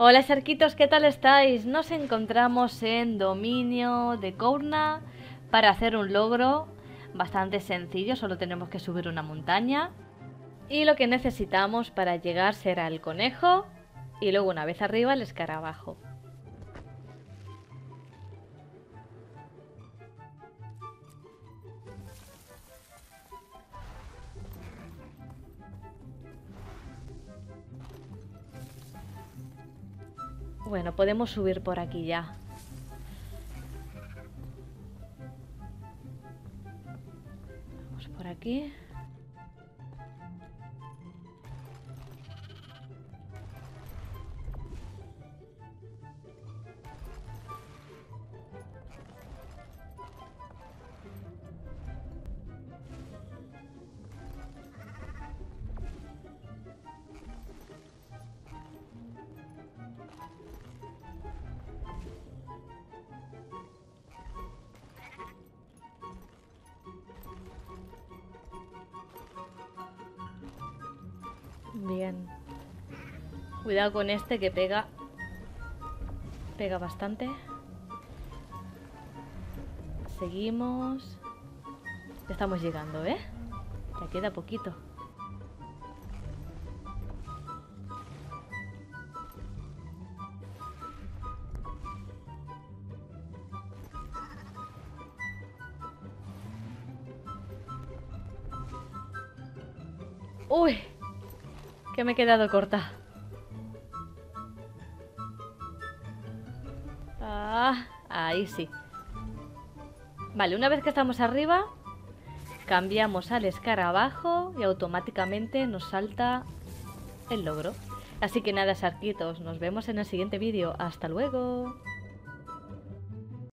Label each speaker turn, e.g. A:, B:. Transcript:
A: Hola cerquitos, ¿qué tal estáis? Nos encontramos en dominio de Kourna para hacer un logro bastante sencillo, solo tenemos que subir una montaña. Y lo que necesitamos para llegar será el conejo y luego una vez arriba el escarabajo. Bueno, podemos subir por aquí ya. Vamos por aquí. Bien. Cuidado con este que pega. Pega bastante. Seguimos. Estamos llegando, ¿eh? Ya queda poquito. Uy, que me he quedado corta. Ah, ahí sí. Vale, una vez que estamos arriba, cambiamos al escarabajo y automáticamente nos salta el logro. Así que nada, sarquitos, nos vemos en el siguiente vídeo. ¡Hasta luego!